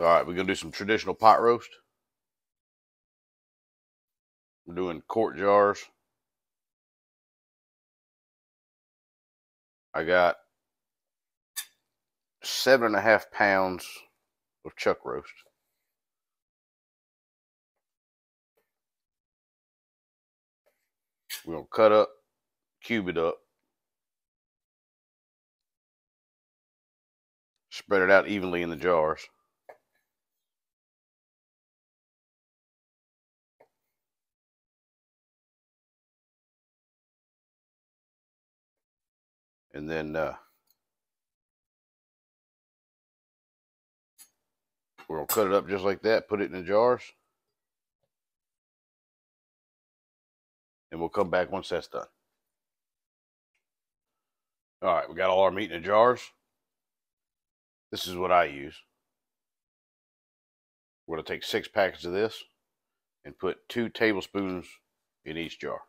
All right, we're gonna do some traditional pot roast. We're doing quart jars. I got seven and a half pounds of chuck roast. We're gonna cut up, cube it up, spread it out evenly in the jars. And then uh, we're gonna cut it up just like that, put it in the jars. And we'll come back once that's done. All right, we got all our meat in the jars. This is what I use. We're going to take six packets of this and put two tablespoons in each jar.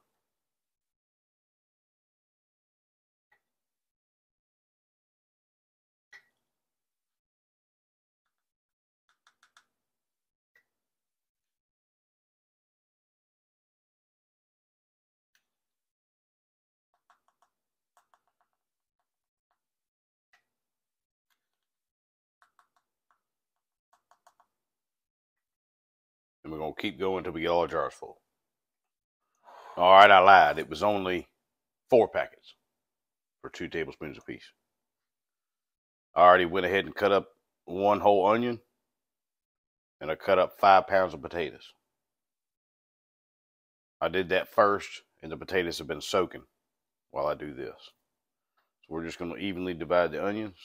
Going to keep going until we get all jars full. All right, I lied. It was only four packets for two tablespoons apiece. I already went ahead and cut up one whole onion and I cut up five pounds of potatoes. I did that first and the potatoes have been soaking while I do this. So we're just going to evenly divide the onions.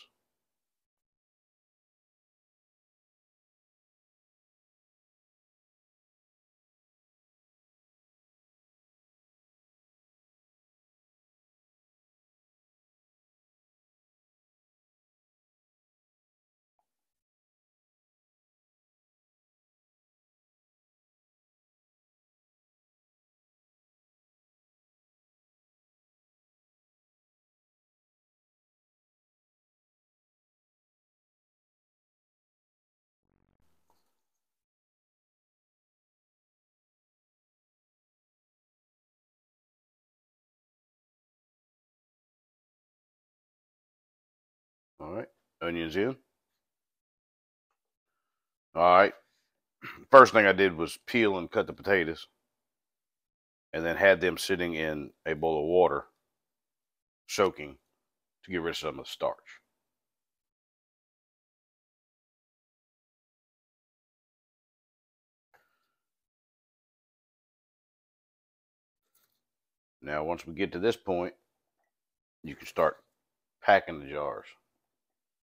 All right, onions in. All right, first thing I did was peel and cut the potatoes and then had them sitting in a bowl of water, soaking to get rid of some of the starch. Now, once we get to this point, you can start packing the jars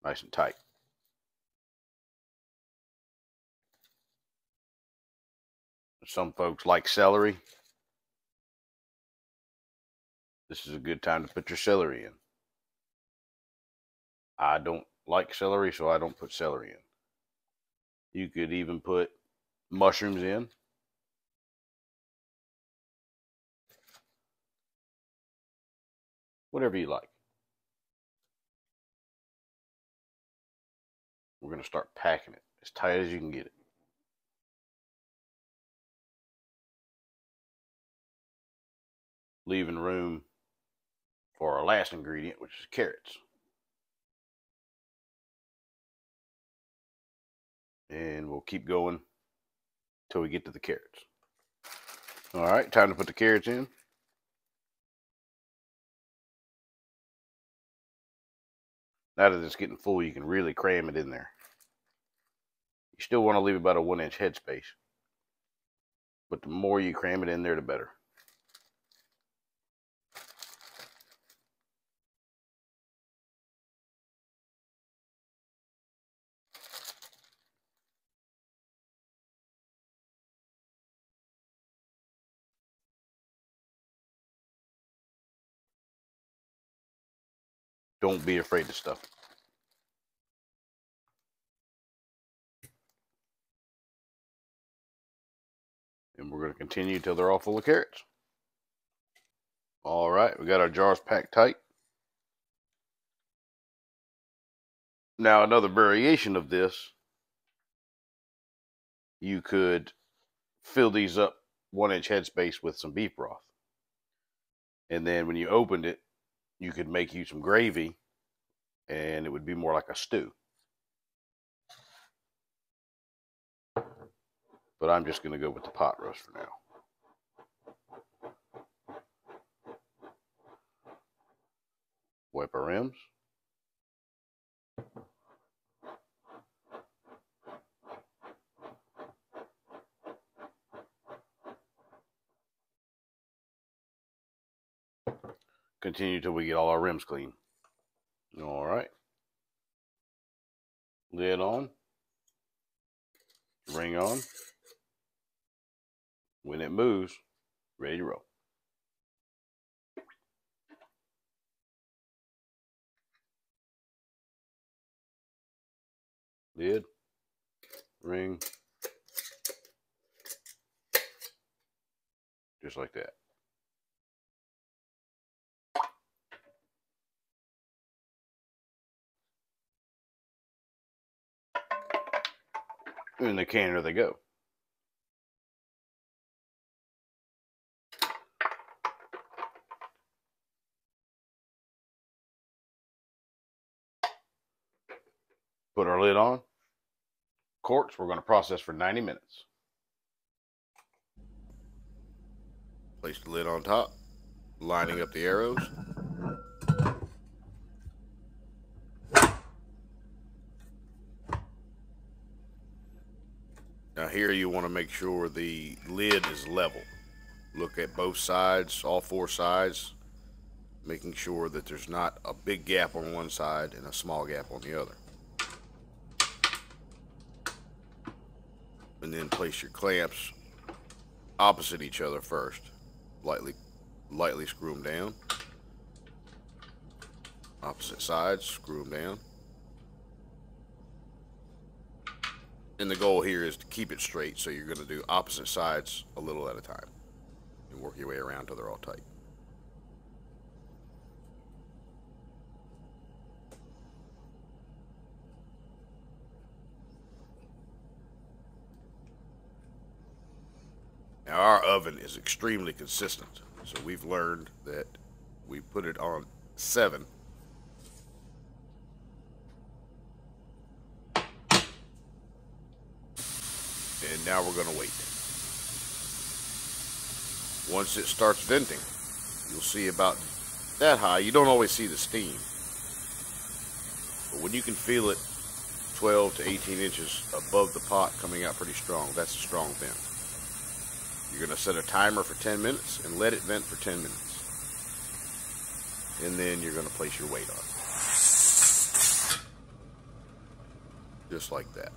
nice and tight. Some folks like celery. This is a good time to put your celery in. I don't like celery, so I don't put celery in. You could even put mushrooms in. Whatever you like. We're going to start packing it as tight as you can get it. Leaving room for our last ingredient, which is carrots. And we'll keep going till we get to the carrots. All right, time to put the carrots in. Now that it's getting full, you can really cram it in there. You still want to leave about a one inch headspace. But the more you cram it in there, the better. Don't be afraid to stuff And we're going to continue till they're all full of carrots. All right, we got our jars packed tight. Now, another variation of this you could fill these up one inch headspace with some beef broth. And then when you opened it, you could make you some gravy and it would be more like a stew. But I'm just going to go with the pot roast for now. Wipe our rims. Continue till we get all our rims clean. All right. Lid on. Ring on. When it moves, ready to roll. Lid. Ring. Just like that. in the canner they go. On. Quarts, we're going to process for 90 minutes. Place the lid on top, lining up the arrows. Now here you want to make sure the lid is level. Look at both sides, all four sides, making sure that there's not a big gap on one side and a small gap on the other. And then place your clamps opposite each other first. Lightly, lightly screw them down. Opposite sides, screw them down. And the goal here is to keep it straight, so you're going to do opposite sides a little at a time. And work your way around till they're all tight. Now our oven is extremely consistent, so we've learned that we put it on 7 and now we're going to wait. Once it starts venting, you'll see about that high. You don't always see the steam. But when you can feel it 12 to 18 inches above the pot coming out pretty strong, that's a strong vent. You're going to set a timer for 10 minutes and let it vent for 10 minutes. And then you're going to place your weight on it. Just like that.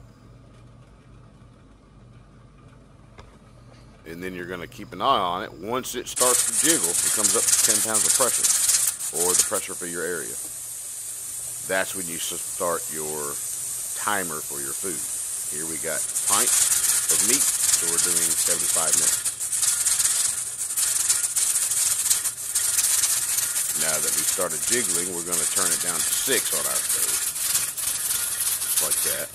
and then you're going to keep an eye on it. Once it starts to jiggle, it comes up to 10 pounds of pressure, or the pressure for your area. That's when you start your timer for your food. Here we got pints of meat, so we're doing 75 minutes. Now that we started jiggling, we're going to turn it down to 6 on our stove. Just like that.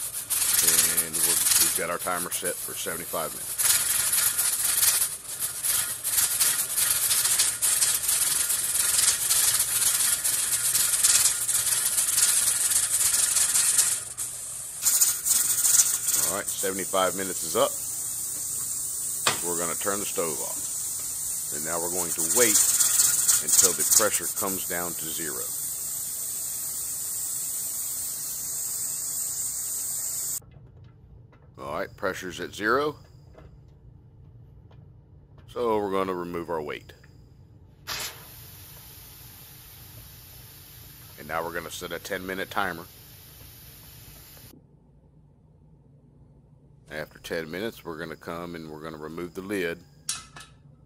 And we've got our timer set for 75 minutes. All right, 75 minutes is up. We're going to turn the stove off. And now we're going to wait until the pressure comes down to zero. All right, pressure's at zero. So we're going to remove our weight. And now we're going to set a 10 minute timer. After 10 minutes, we're going to come and we're going to remove the lid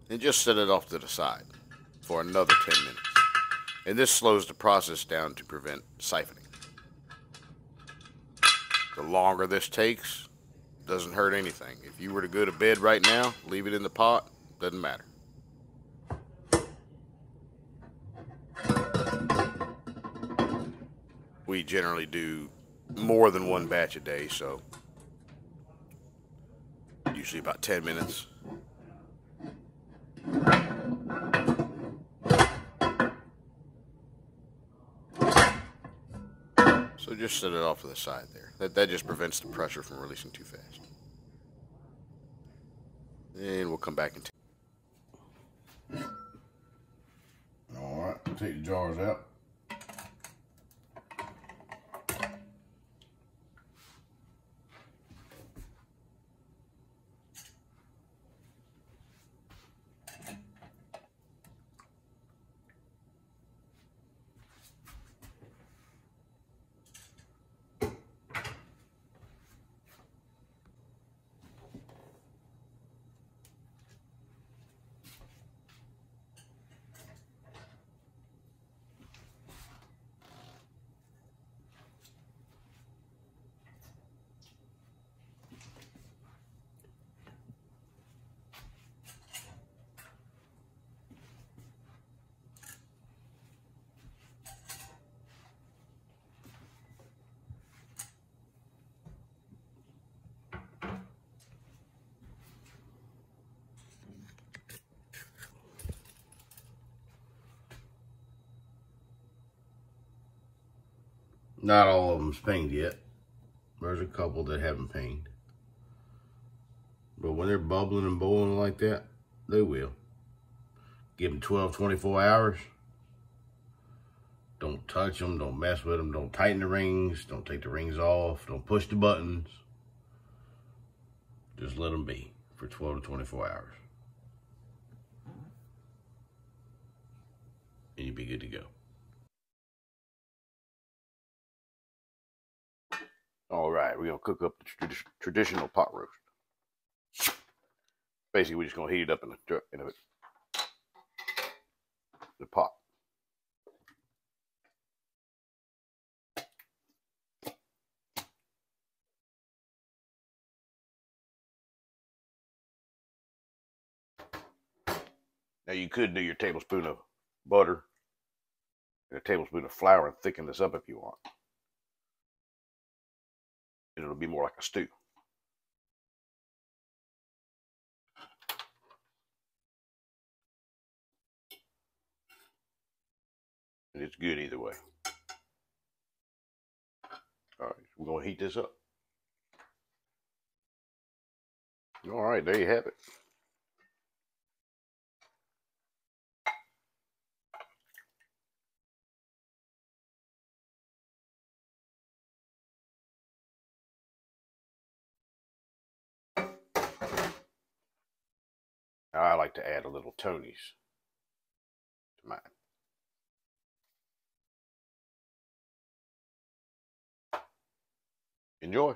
and just set it off to the side for another 10 minutes. And this slows the process down to prevent siphoning. The longer this takes, doesn't hurt anything. If you were to go to bed right now, leave it in the pot, doesn't matter. We generally do more than one batch a day, so usually about 10 minutes. So just set it off to the side there. That, that just prevents the pressure from releasing too fast. And we'll come back and All right, take the jars out. Not all of them's pinged yet. There's a couple that haven't pinged. But when they're bubbling and boiling like that, they will. Give them 12, 24 hours. Don't touch them. Don't mess with them. Don't tighten the rings. Don't take the rings off. Don't push the buttons. Just let them be for 12 to 24 hours. And you'll be good to go. All right, we're gonna cook up the traditional pot roast. Basically, we're just gonna heat it up in the in a, the pot. Now you could do your tablespoon of butter and a tablespoon of flour and thicken this up if you want and it'll be more like a stew. And it's good either way. All right, we're going to heat this up. All right, there you have it. I like to add a little Tony's to mine. Enjoy.